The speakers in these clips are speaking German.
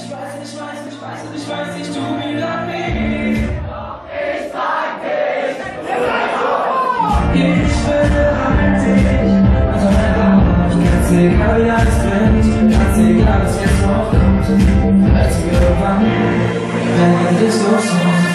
Ich weiß, ich weiß, ich weiß, ich weiß, ich tu mir leid. Ich zeig dich, ich will an dich. Also wenn du ganz egal wie alles brennt, ganz egal was jetzt noch kommt, als wir waren, wenn du dich so losmachst.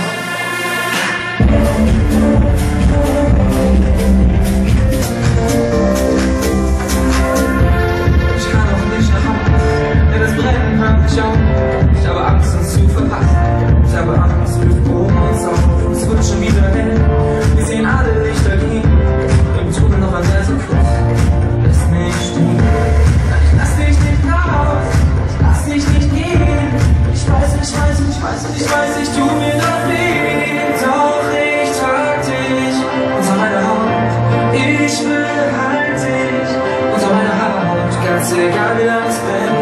It's a guy that I spent